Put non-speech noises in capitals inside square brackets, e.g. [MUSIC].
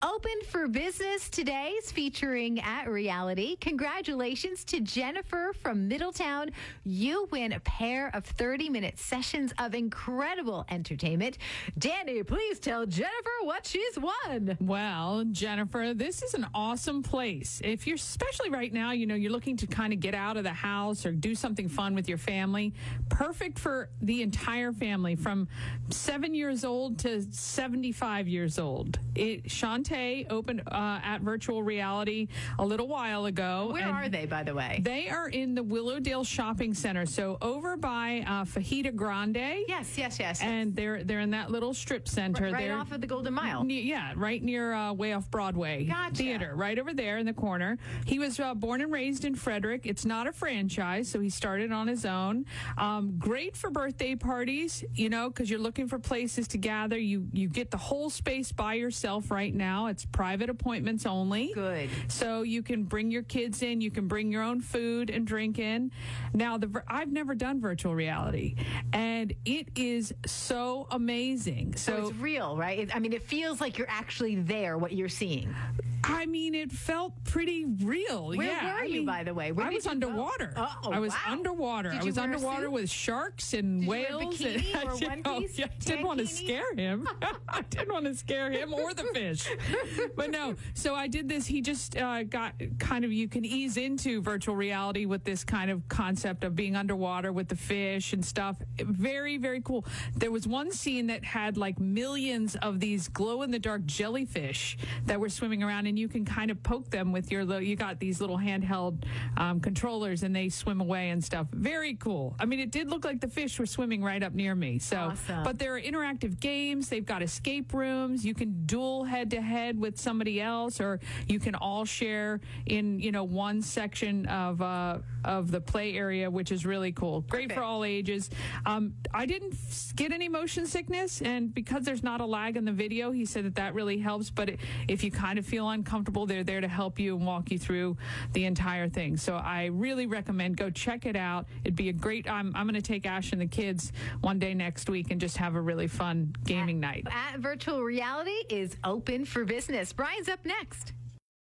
Open for business today's featuring at reality. Congratulations to Jennifer from Middletown. You win a pair of 30 minute sessions of incredible entertainment. Danny, please tell Jennifer what she's won. Well, Jennifer, this is an awesome place. If you're, especially right now, you know, you're looking to kind of get out of the house or do something fun with your family, perfect for the entire family from seven years old to 75 years old. It, Shantae opened uh, at virtual reality a little while ago. Where are they, by the way? They are in the Willowdale Shopping Center, so over by uh, Fajita Grande. Yes, yes, yes. And they're they're in that little strip center. right, right they're, off of the Golden Mile. Ne- yeah, right near uh, way off Broadway Gotcha. Theater, right over there in the corner. He was uh, born and raised in Frederick. It's not a franchise, so he started on his own. Um, great for birthday parties, you know, because you're looking for places to gather. You you get the whole space by yourself right now. It's private appointments only. Good. So you can bring your kids in. You can bring your own food and drink in. Now, the I've never done virtual reality, and it is so amazing. So So it's real, right? It- I mean, it feels like you're actually there, what you're seeing. I mean, it felt pretty real. Where yeah, were I you, mean, by the way? Where I was underwater. Oh, I was wow. underwater. Did I was underwater with sharks and Did whales. and, or [LAUGHS] you one know, piece? yeah, didn't want to scare him. [LAUGHS] I didn't want to scare him or the fish. but no, so I did this. He just uh, got kind of, you can ease into virtual reality with this kind of concept of being underwater with the fish and stuff. Very, very cool. There was one scene that had like millions of these glow in the dark jellyfish that were swimming around, and you can kind of poke them with your little, you got these little handheld um, controllers and they swim away and stuff. Very cool. I mean, it did look like the fish were swimming right up near me. So, Awesome. but there are interactive games. They've got escape rooms. You can duel head to head with somebody else, or you can all share in you know one section of uh, of the play area, which is really cool. Great for all ages. Um, I didn't get any motion sickness, and because there's not a lag in the video, he said that that really helps. But it, if you kind of feel uncomfortable, they're there to help you and walk you through the entire thing. So I really recommend go check it out. It'd be a great. I'm I'm going to take Ash and the kids one day next week and just have a really fun gaming night. At virtual reality is open for business. Brian's up next.